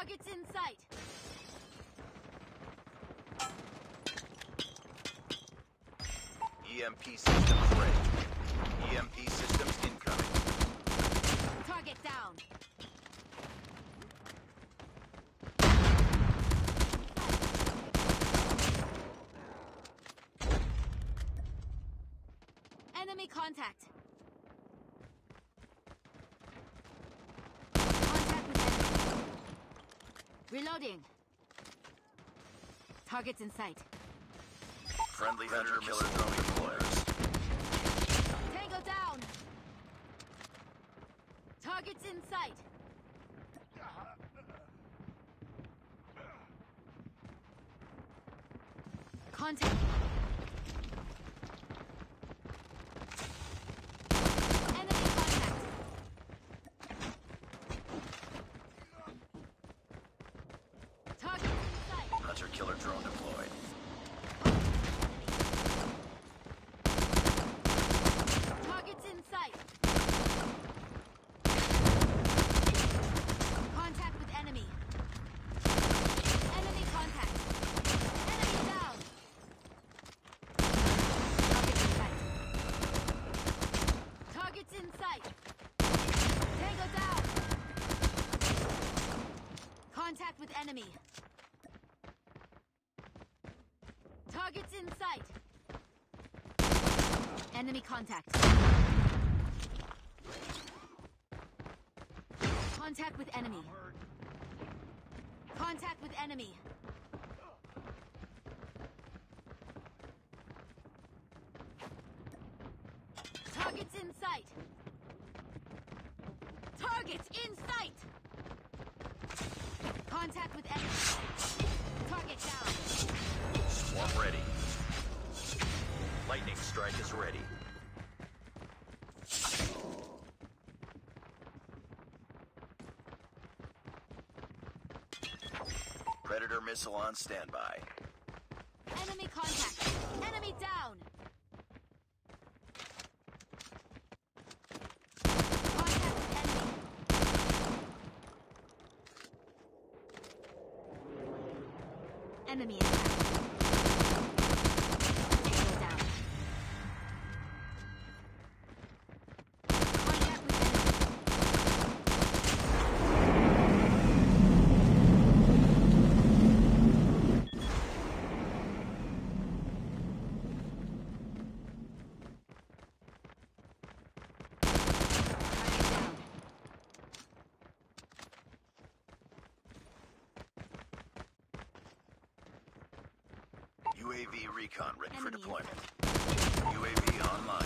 Targets in sight. EMP systems ready. EMP systems incoming. Target down. Enemy contact. Contact with enemy. Reloading. Targets in sight. Friendly hunter killer drone deployers. Tango down. Targets in sight. Contact. Enemy contact. Targets in sight. Hunter killer drone deployed. Targets in sight. Contact with enemy. Enemy contact. Enemy down. Targets in sight. Targets in sight. Tango down. Contact with enemy. Targets in sight. Enemy contact. Contact with enemy. Contact with enemy. Targets in sight. Targets in sight. Contact with enemy. Target down. Is ready. Predator missile on standby. Enemy contact. Enemy down. Enemy attack. Tango down. Contact with enemy. Target down. UAV recon ready for deployment. UAV online.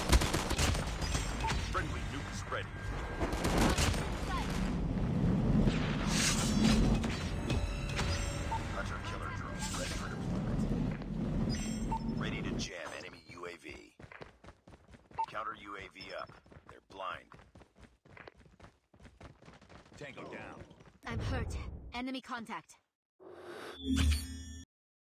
Friendly nukes ready. Targets in sight. Hunter killer drone ready for deployment. Ready to jam enemy UAV. Counter UAV up. They're blind. Tango down. I'm hurt. Enemy contact.